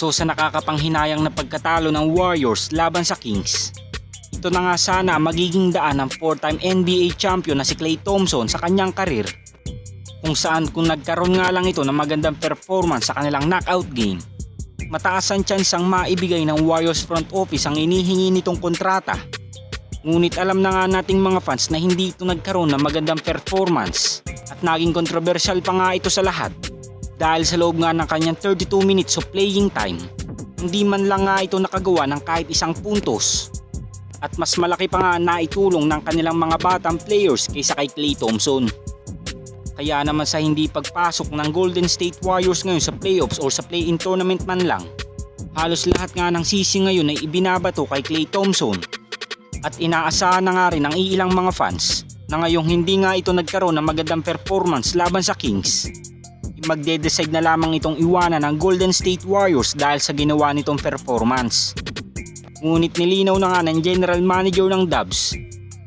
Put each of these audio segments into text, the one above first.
So sa nakakapanghinayang na pagkatalo ng Warriors laban sa Kings, ito na nga sana magiging daan ng 4-time NBA champion na si Klay Thompson sa kanyang karir. Kung saan kung nagkaroon nga lang ito ng magandang performance sa kanilang knockout game mataas ang chance ang maibigay ng Warriors front office ang inihingi nitong kontrata. Ngunit alam na nga nating mga fans na hindi ito nagkaroon ng magandang performance. At naging controversial pa nga ito sa lahat dahil sa loob nga ng kanyang 32 minutes of playing time hindi man lang nga ito nakagawa ng kahit isang puntos at mas malaki pa nga naitulong ng kanilang mga batang players kaysa kay Klay Thompson. Kaya naman sa hindi pagpasok ng Golden State Warriors ngayon sa playoffs o sa play-in tournament man lang, halos lahat nga ng sisi ngayon ay ibinabato kay Klay Thompson. At inaasahan na nga rin ng iilang mga fans na ngayong hindi nga ito nagkaroon ng magandang performance laban sa Kings, magde-decide na lamang itong iwanan ng Golden State Warriors dahil sa ginawa nitong performance. Ngunit nilinaw na nga ng general manager ng Dubs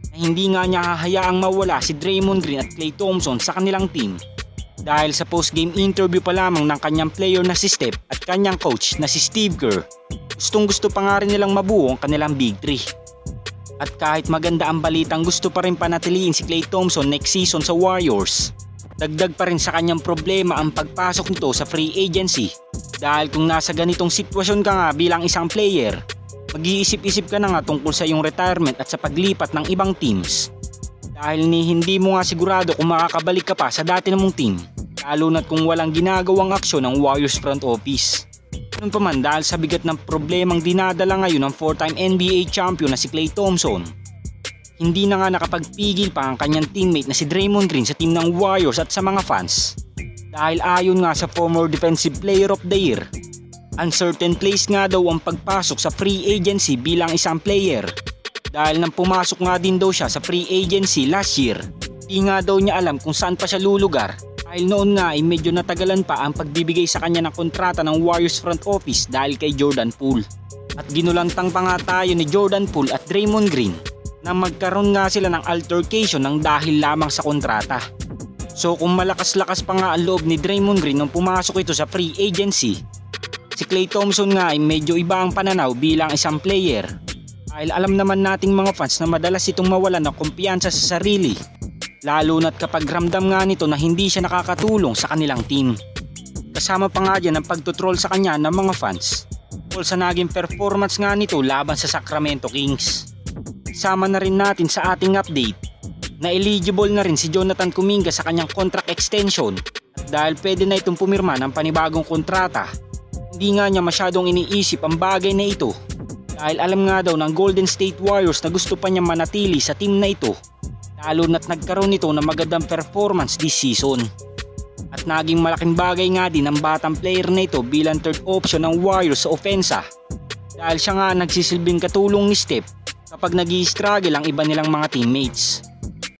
na hindi nga niya hahayaang mawala si Draymond Green at Klay Thompson sa kanilang team dahil sa post-game interview pa lamang ng kanyang player na si Steph at kanyang coach na si Steve Kerr gustong gusto pa nga rin nilang mabuo ang kanilang big three. At kahit maganda ang balitang gusto pa rin panatiliin si Klay Thompson next season sa Warriors, dagdag pa rin sa kanyang problema ang pagpasok nito sa free agency dahil kung nasa ganitong sitwasyon ka nga bilang isang player, mag-iisip-isip ka na nga tungkol sa iyong retirement at sa paglipat ng ibang teams. Dahil ni hindi mo nga sigurado kung makakabalik ka pa sa dati namong team, lalo na't kung walang ginagawang aksyon ng Warriors front office. Ganun pa man dahil sa bigat ng problemang dinadala ngayon ng 4-time NBA champion na si Klay Thompson, hindi na nga nakapagpigil pa ang kanyang teammate na si Draymond Green sa team ng Warriors at sa mga fans. Dahil ayon nga sa former Defensive Player of the Year Uncertain place nga daw ang pagpasok sa free agency bilang isang player. Dahil nang pumasok nga din daw siya sa free agency last year, di nga daw niya alam kung saan pa siya lulugar. Dahil noon nga ay medyo natagalan pa ang pagbibigay sa kanya ng kontrata ng Warriors front office dahil kay Jordan Poole. At ginulantang pa nga tayo ni Jordan Poole at Draymond Green na magkaroon nga sila ng altercation ng dahil lamang sa kontrata. So kung malakas-lakas pa nga ang loob ni Draymond Green nung pumasok ito sa free agency, Si Klay Thompson nga ay medyo iba ang pananaw bilang isang player. Dahil alam naman nating mga fans na madalas itong mawalan ng kumpiyansa sa sarili. Lalo na't kapag ramdam nga nito na hindi siya nakakatulong sa kanilang team. Kasama pa nga dyan ang pagtutroll sa kanya ng mga fans. Tungkol sa naging performance nga nito laban sa Sacramento Kings. Sama na rin natin sa ating update na eligible na rin si Jonathan Kuminga sa kanyang contract extension dahil pwede na itong pumirma ng panibagong kontrata hindi nga niya masyadong iniisip ang bagay na ito dahil alam nga daw ng Golden State Warriors na gusto pa niya manatili sa team na ito lalo na't nagkaroon nito ng magandang performance this season. At naging malaking bagay nga din ang batang player na ito bilang third option ng Warriors sa opensa dahil siya nga nagsisilbing katulong ni Steph kapag nag struggle ang iba nilang mga teammates.